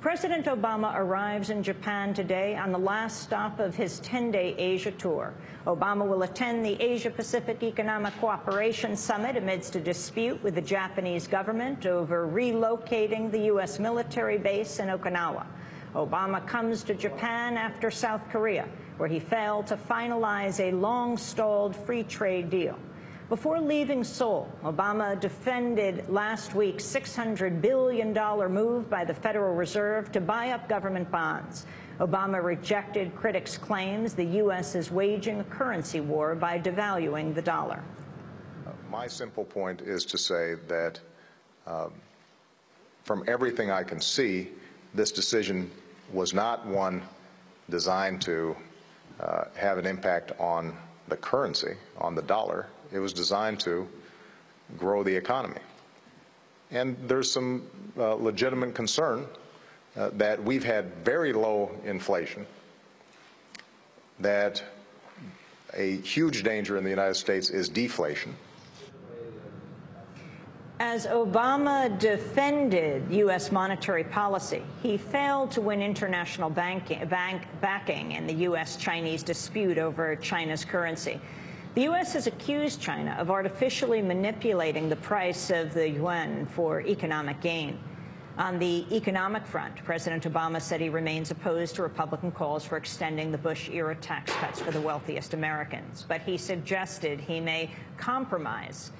President Obama arrives in Japan today on the last stop of his 10-day Asia tour. Obama will attend the Asia-Pacific Economic Cooperation Summit amidst a dispute with the Japanese government over relocating the U.S. military base in Okinawa. Obama comes to Japan after South Korea, where he failed to finalize a long-stalled free trade deal. Before leaving Seoul, Obama defended last week's $600 billion move by the Federal Reserve to buy up government bonds. Obama rejected critics' claims the U.S. is waging a currency war by devaluing the dollar. My simple point is to say that um, from everything I can see, this decision was not one designed to uh, have an impact on the currency, on the dollar. It was designed to grow the economy. And there's some uh, legitimate concern uh, that we've had very low inflation, that a huge danger in the United States is deflation. As Obama defended U.S. monetary policy, he failed to win international banking, bank backing in the U.S.-Chinese dispute over China's currency. The U.S. has accused China of artificially manipulating the price of the yuan for economic gain. On the economic front, President Obama said he remains opposed to Republican calls for extending the Bush-era tax cuts for the wealthiest Americans. But he suggested he may compromise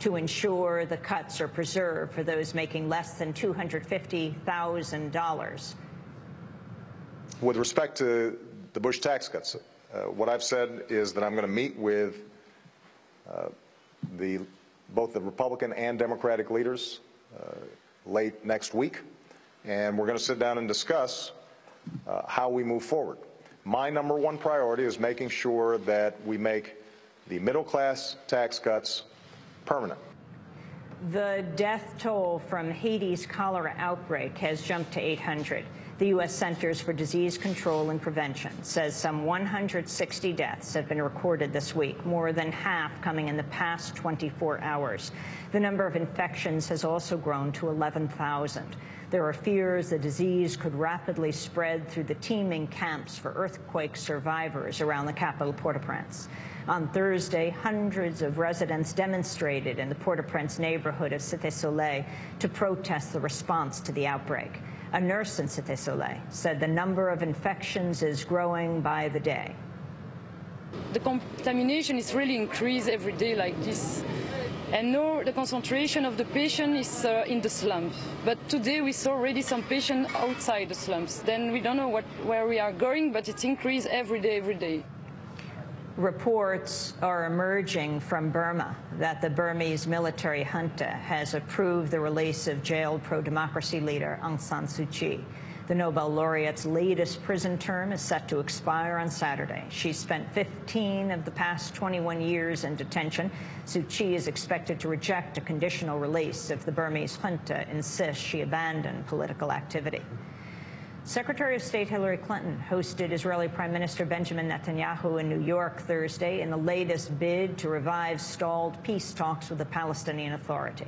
to ensure the cuts are preserved for those making less than $250,000. With respect to the Bush tax cuts, uh, what I've said is that I'm going to meet with uh, the, both the Republican and Democratic leaders uh, late next week, and we're going to sit down and discuss uh, how we move forward. My number one priority is making sure that we make the middle class tax cuts permanent. The death toll from Haiti's cholera outbreak has jumped to 800. The U.S. Centers for Disease Control and Prevention says some 160 deaths have been recorded this week, more than half coming in the past 24 hours. The number of infections has also grown to 11,000. There are fears the disease could rapidly spread through the teeming camps for earthquake survivors around the capital, Port-au-Prince. On Thursday, hundreds of residents demonstrated in the Port-au-Prince neighborhood of Cité Soleil to protest the response to the outbreak. A nurse in Cité Soleil said the number of infections is growing by the day. The contamination is really increased every day like this. And now the concentration of the patient is uh, in the slums. But today we saw already some patients outside the slums. Then we don't know what, where we are going, but it's increased every day, every day reports are emerging from Burma that the Burmese military junta has approved the release of jailed pro-democracy leader Aung San Suu Kyi. The Nobel laureate's latest prison term is set to expire on Saturday. She spent 15 of the past 21 years in detention. Suu Kyi is expected to reject a conditional release if the Burmese junta insists she abandon political activity. Secretary of State Hillary Clinton hosted Israeli Prime Minister Benjamin Netanyahu in New York Thursday in the latest bid to revive stalled peace talks with the Palestinian Authority.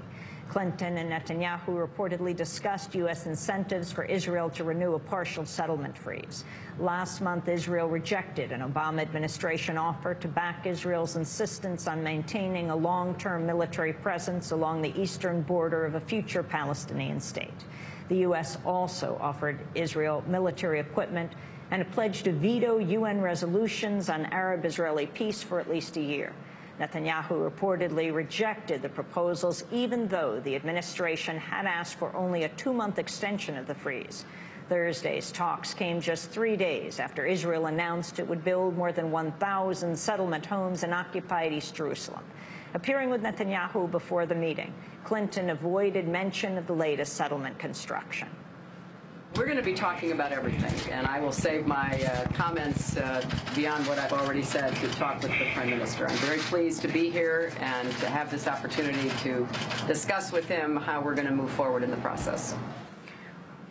Clinton and Netanyahu reportedly discussed U.S. incentives for Israel to renew a partial settlement freeze. Last month, Israel rejected an Obama administration offer to back Israel's insistence on maintaining a long-term military presence along the eastern border of a future Palestinian state. The U.S. also offered Israel military equipment and a pledge to veto UN resolutions on Arab-Israeli peace for at least a year. Netanyahu reportedly rejected the proposals, even though the administration had asked for only a two-month extension of the freeze. Thursday's talks came just three days after Israel announced it would build more than 1,000 settlement homes in occupied East Jerusalem. Appearing with Netanyahu before the meeting, Clinton avoided mention of the latest settlement construction. We're going to be talking about everything, and I will save my uh, comments uh, beyond what I've already said to talk with the Prime Minister. I'm very pleased to be here and to have this opportunity to discuss with him how we're going to move forward in the process.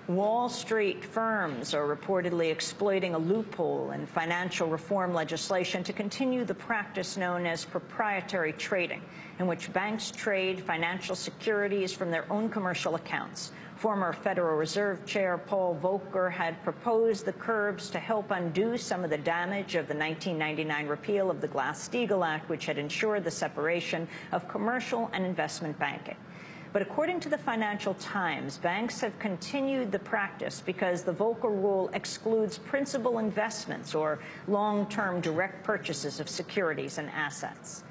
Wall Street firms are reportedly exploiting a loophole in financial reform legislation to continue the practice known as proprietary trading, in which banks trade financial securities from their own commercial accounts. Former Federal Reserve Chair Paul Volcker had proposed the curbs to help undo some of the damage of the 1999 repeal of the Glass-Steagall Act, which had ensured the separation of commercial and investment banking. But according to the Financial Times, banks have continued the practice because the Volcker rule excludes principal investments or long-term direct purchases of securities and assets.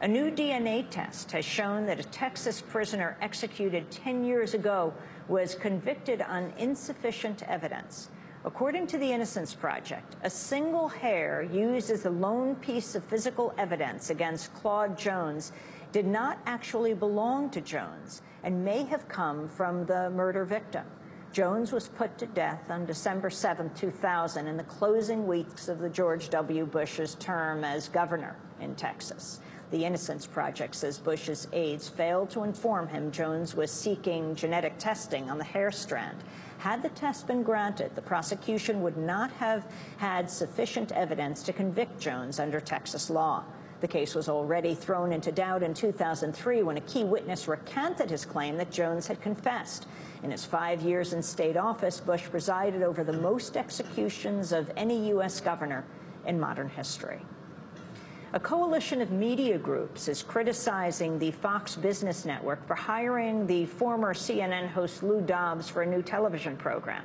A new DNA test has shown that a Texas prisoner executed 10 years ago was convicted on insufficient evidence. According to the Innocence Project, a single hair used as the lone piece of physical evidence against Claude Jones did not actually belong to Jones and may have come from the murder victim. Jones was put to death on December 7, 2000, in the closing weeks of the George W. Bush's term as governor in Texas. The Innocence Project says Bush's aides failed to inform him Jones was seeking genetic testing on the hair strand. Had the test been granted, the prosecution would not have had sufficient evidence to convict Jones under Texas law. The case was already thrown into doubt in 2003 when a key witness recanted his claim that Jones had confessed. In his five years in state office, Bush presided over the most executions of any U.S. governor in modern history. A coalition of media groups is criticizing the Fox Business Network for hiring the former CNN host Lou Dobbs for a new television program.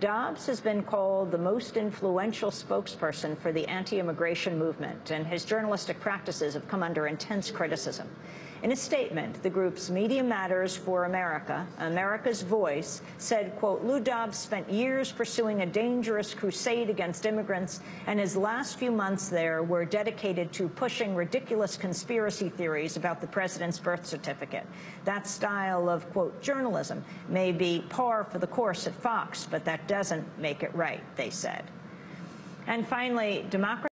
Dobbs has been called the most influential spokesperson for the anti-immigration movement, and his journalistic practices have come under intense criticism. In a statement, the group's Media Matters for America, America's Voice, said, quote, Lou Dobbs spent years pursuing a dangerous crusade against immigrants, and his last few months there were dedicated to pushing ridiculous conspiracy theories about the president's birth certificate. That style of, quote, journalism may be par for the course at Fox, but that doesn't make it right, they said. And finally, democracy